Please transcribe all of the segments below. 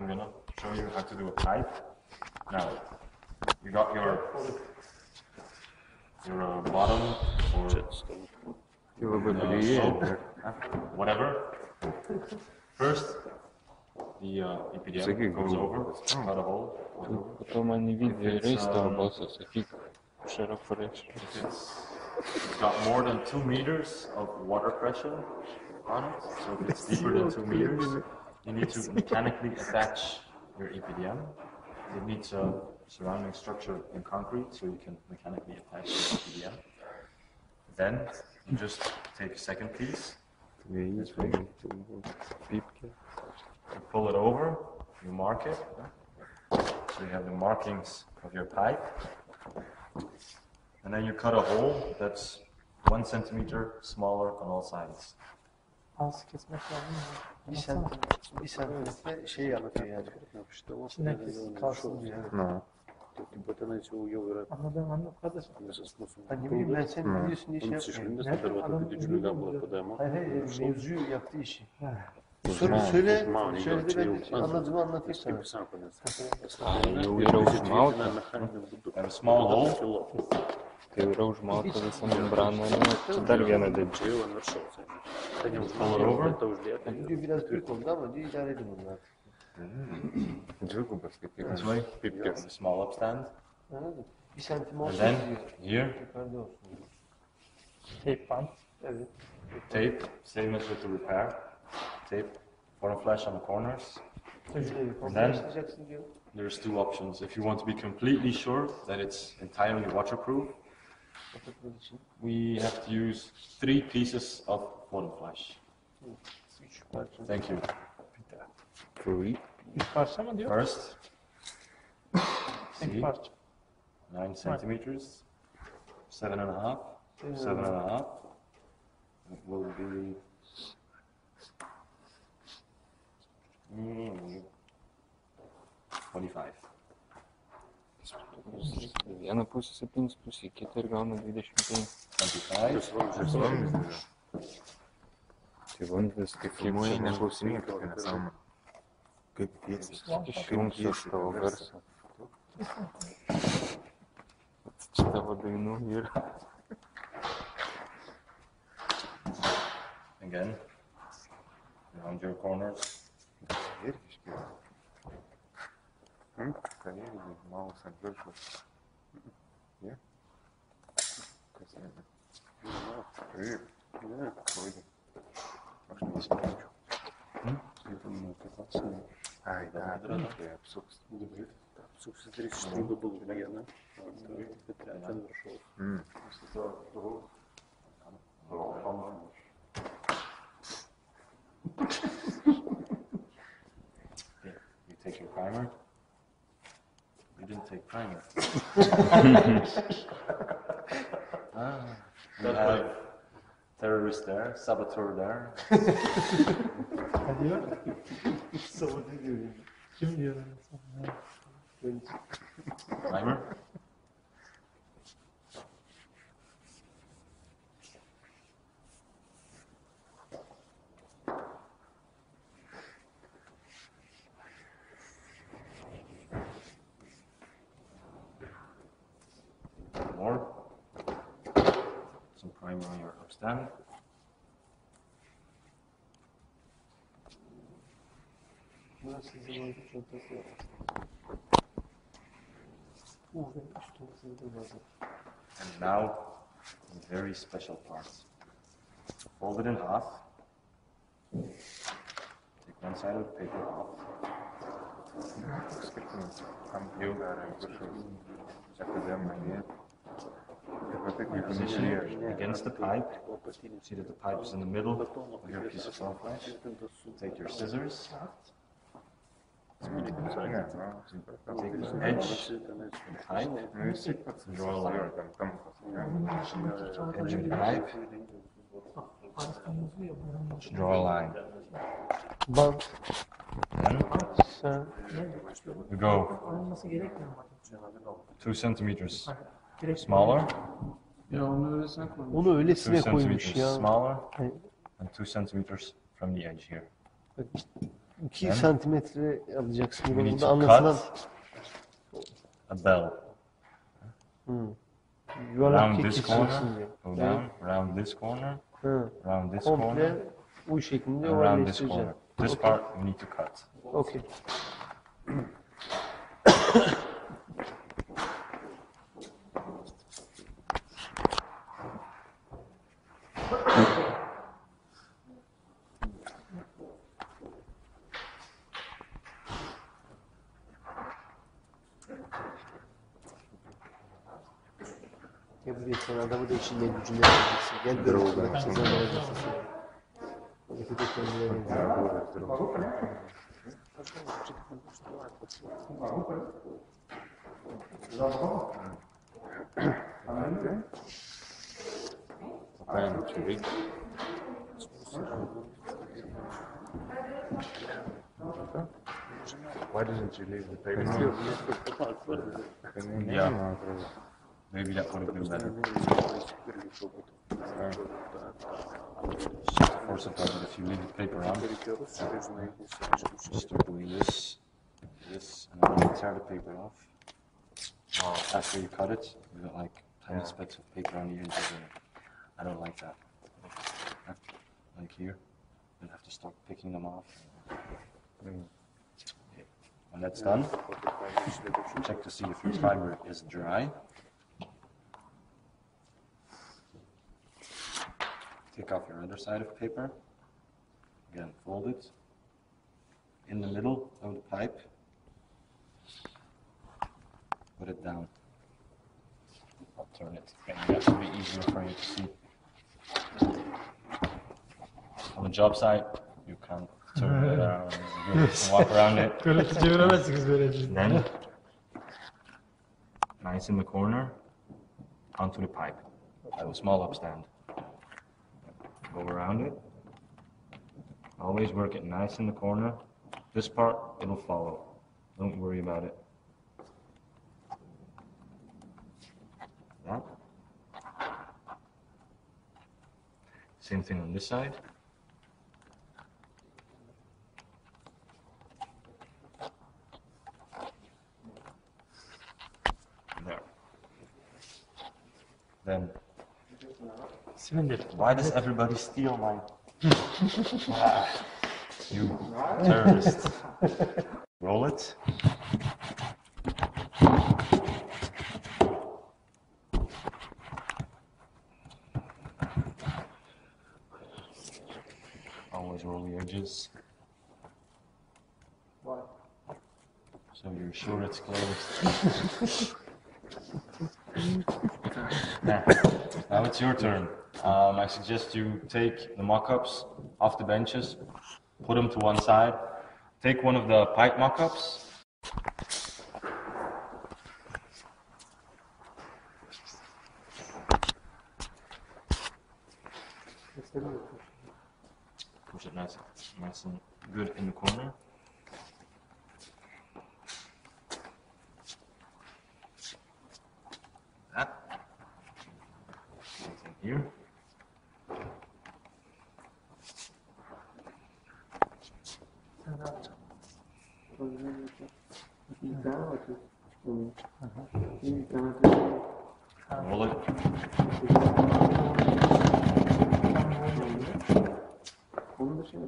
I'm gonna show you how to do a pipe. Now, you got your your uh, bottom or Його би uh, бліє. soap, whatever. First, the uh, EPDM Всякий goes грубо. over, cut a hole, goes over. Потім вони відео It's, риsto um, або софік широко речі. If it's, it's got more than two meters of water pressure on it, so if it's deeper than two meters, You need to mechanically attach your EPDM. It needs a surrounding structure in concrete so you can mechanically attach your EPDM. Then you just take a second piece, this ring, you pull it over, you mark it. So you have the markings of your pipe. And then you cut a hole that's one centimeter smaller on all sides. Az kesmek lazım mı? Bir sen bir sentenste şey anlatıyor yani. İşte o senede kalsın diye. No. Anladım anladım kardeşim. Hani ne bileyim ben sen biliyorsun diye şey yapmıyorum. Nereden adamın Hayır hayır mevzuyu yaptığı işi. Soru söyle, şöyle de ben anladığımı anlatayım sana. Yani you are a small, a small hole. tai yra visa membrana, nu, dar viena ir pipkės. Small upstand. Then here, tape same as with the repair. Tape, form flash on the corners. And then there's two options. If you want to be completely sure that it's entirely waterproof, we have to use three pieces of form flash. Thank you. Three. First, see, nine centimeters, seven and a half, seven and a half. It will be. Mm, 25. į vieną pusę 7 plus, į kitą ir gauna 25. Antitaikas? Vamzdis vamzdis. Tai vamzdis kaip kaimuoja, neklausimai tokia nesąmonė. Kaip tiesi? Išjungsiu iš tavo garsą. Čia tavo dainų yra. Again, around your corners. Irgi iškirti. Віршки. М? Коллеги, Мауса, Гершел. Є? Красиво. Привіт. Вроде. Может, не смотрю. Ай, да, я абсурд. Собственно, 34 было верно. Петрятин нашел. М. Okay, Take primer. ah, you have terrorist there, saboteur there. Ne diyor? Savundu diyor. Kim diyor? Ben Primer. More. Some primer on your upstand. burası zaman çantası var. Bu ve üstümüzde bazı. And now, the very special part. Fold it in half. Take one side of the paper off. Там you Академия є. Вот You такие position it помещения. against the pipe. See that the pipe is in the middle of your piece of saw flash. Take your scissors, take the Edge, time, draw a edge drive, draw line. Bak. Sen. Go. Two centimeters. Smaller. Ya onu öylesine koymuş. Two centimeters ya. smaller and two centimeters from the edge here. Bak, 2 Yani? santimetre alacaksın. You Bunu need burada to anlatılan cut a bell. yuvarlak Around kek this geçeceksin corner, diyor. go down, around this corner, Hı. around this corner, Komple bu şekilde and around this corner. ovalleştireceksin. This Okay. part you need to cut. Okey. Ya buraya kenarda burada işin gel gücüne gideceksin. Gel böyle okula kızdan alacaksın. Hareket etmemeye benziyor. Zaten çevik. Why didn't you leave the paper? Yeah. Maybe that would have been better. Force it out, if you leave the paper on, just start doing this, this, and then you tear the paper off. After you cut it, you got like tiny specks of paper on the edges, I don't like that. Like here, you have to start picking them off. Mm. When that's done, check to see if your fiber is dry. Take off your other side of paper. Again, fold it in the middle of the pipe. Put it down. I'll turn it. That should be easier for you to see. On the job site, you can turn it around. You can walk around it. Böyle çeviremezsiniz böylece. Then, nice in the corner, onto the pipe. Have a small upstand. Go around it. Always work it nice in the corner. This part, it'll follow. Don't worry about it. That. Same thing on this side. There. Then, Silindir. why does everybody steal my? Ah, you terrorist. Roll it. Always roll the edges. What? So you're sure it's closed. Now, now it's your turn. Um, I suggest you take the mock-ups off the benches, put them to one side. Take one of the pipe mock-ups. Push it nice, nice and good in the corner.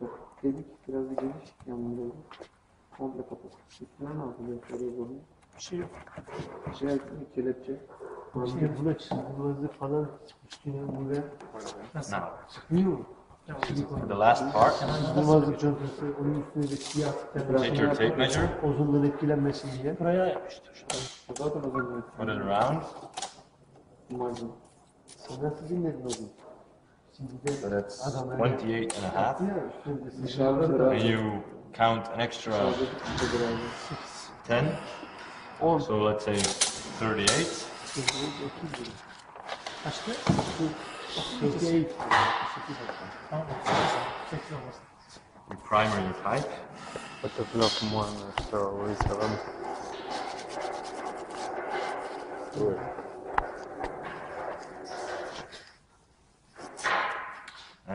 da dedik biraz da geniş yanlıyordu. Komple kapattık. Şekilden aldım yapıyoruz onu. Bir şey yok. Şey yaptım kelepçe. İşte buna çizgileri falan üstüne buraya nasıl çıkmıyor mu? The last part. Bulmazlık çantası onun üstüne de siyah Take tape measure. Ozundan etkilenmesin diye. Buraya yapmıştı Put it around. Bulmazlık. Sen nasıl dinledin ozunu? So that's 28 and a half. And uh, you count an extra 10. So let's say 38. You primer your pipe. But the block one, so it's 11.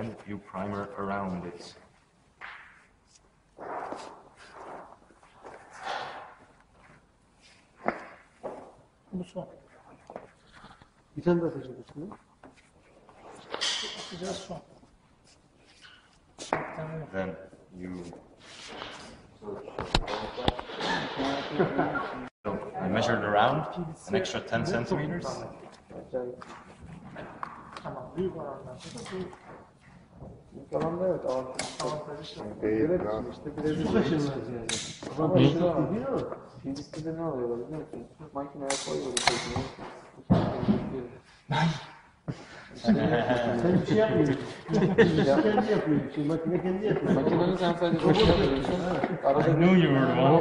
and you primer around it. Then you so I measured around an extra 10 centimeters. İlk alanda evet avantajlı. Değil Görebilirsin ya. işte bilebilirsin. Ama bir şey var. Filistinde ne oluyorlar biliyor musun? Makineye koyuyorlar. Sen bir şey yapmıyorsun. İşi şey kendi yapıyorsun. Şey, makine kendi yapıyor. Makinenin sen sadece başına koyuyorsun. Arada Ne uyuyordu ama?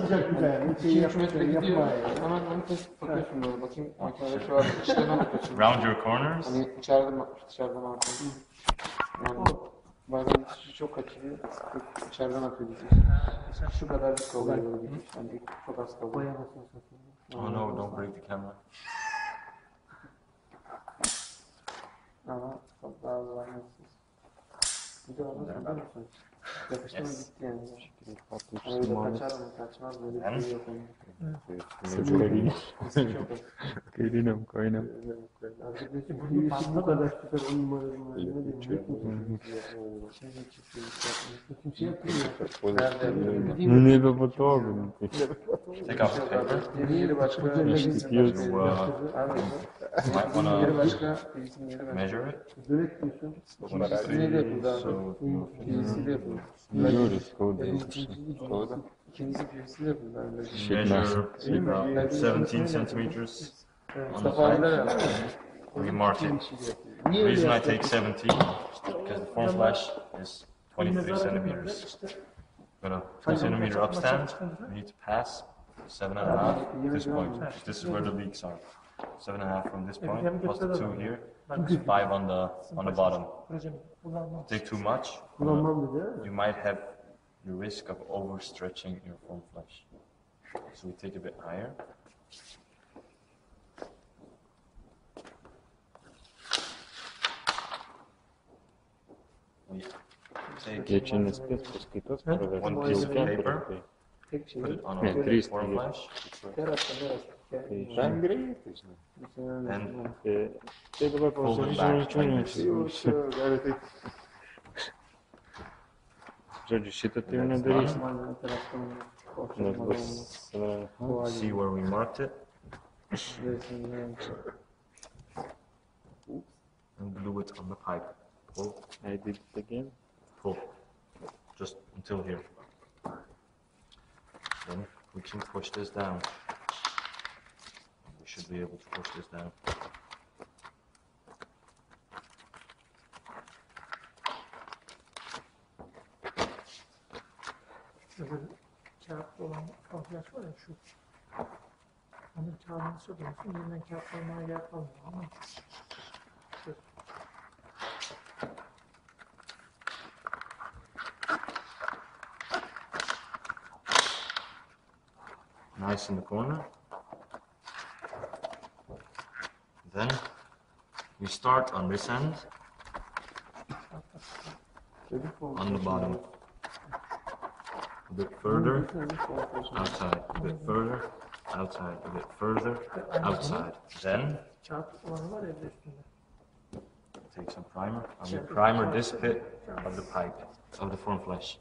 Sıcak bir tane. 2-3 şey metre şey gidiyor. Hemen onu test bakıyorsun böyle. Bakayım makinede şey var. İşlerine bakıyorsun. Round your corners. Hani içeride, dışarıda makinede. Yani bazen çok kaçırıyor. İçeriden akıyor dişi. Şu kadar kalıyor böyle gidiyor. Yani çok az satıyor. Oh no, don't break the camera. Ama çok daha zahmetsiz. Bir de onu biliyor musun? Yapıştı mı gitti yani. Atmıştım Öyle Muhammed. kaçar mı kaçmaz böyle bir şey yok. yani. Karina. Riski çok az. Karinam kaynam. Artık neyse bu PVC bu kadar süper on numara numara. Ne diyeyim? büyük mü? Şimdi çift bir iş yapmış. Kimse yapmıyor. Nerede? Не да потом. Take off the paper. Yeri yeri başka. gidiyoruz. You, uh, Abi, you might Bizim yeri wanna başka, birisinin yeri başka. measure it. Börek diyorsun. İkincisinde de yapıldı abi. So İkincisi de yapıldı. Yiyoruz kodu. Measure about 17 centimeters on the pipe. We mark it. The reason I take 17 because the form flash is 23 centimeters. Got a 2 centimeter upstand. We need to pass seven and a half at this point. This is where the leaks are. Seven and a half from this point plus the two here. Five on the on the bottom. Take too much, you might have the risk of overstretching your form flash. So we take a bit higher. We take Geçen espes paskaitos pravesti One piece of paper. keturi. Tek şey. put it on Ne, a trys form taigi. flash. Her hafta her hafta. Tai Ben greitai, žinai. And Tai tai dabar Hold it back like this. her taraftan Nes bus... koşulmadan e, see where we marked it resimden and glue it on the pipe. Pull, I did it again. pull, just until here. Then we can push this down. We should be able to push this down. Var ya şu. Onun kağıdını. Yeniden kağıt koymaya yer kalmıyor. Ama. Nice in the corner. Then we start on this end, on the bottom. A bit further, outside, a bit further, outside, a bit further, outside. Then. Kağıt olanı var evde üstünde. take some primer. I will primer this bit of the pipe, of the form flash.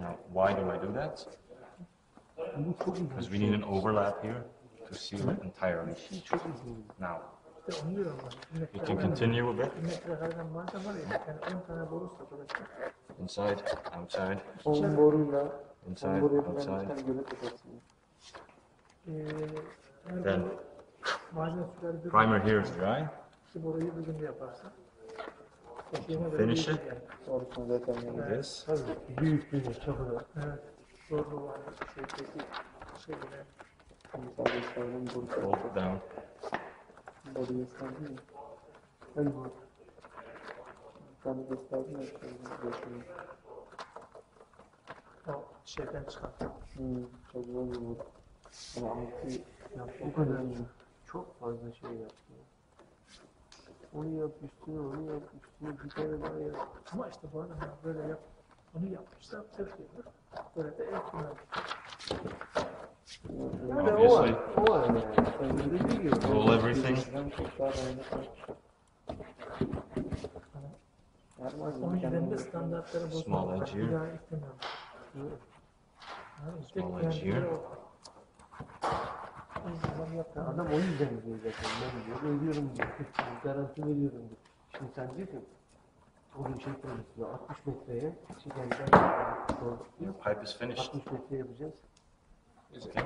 Now, why do I do that? Because we need an overlap here to seal it entirely. Now, you can continue a bit, bir metre kareden malzeme var ya. Yani 10 tane borusu arkadaşlar. inside, outside, inside, outside. Then primer here is dry. Fenişi. Orkun zaten Yes. Büyük bir çok önemli. Evet. Zorlu var. Şeydeki şeyine. Sadece sorun burada. Hold down. Body gösterdi mi? En bu. Body gösterdi mi? O şeyden çıkarttım. Hmm, çok zor bu. Ama altı yaptım. O kadar çok fazla şey yaptım. Onu yap, üstüne onu yap, üstüne bir tane daha yap. Ama işte bana böyle yap, onu yapmışlar, tepki edilir. Böyle de en kumar. Yani o var, o var yani. Dediği gibi. Roll everything. Onun yerinde standartları bozmak. Small edge here. Small edge here adam o yüzden diyor zaten. Ben diyor, ölüyorum diyor. Garanti veriyorum diyor. Şimdi sen diyorsun, o gün şey ya, 60 metreye, şey geleceğim, Your pipe is finished. 60 metre yapacağız. Okay.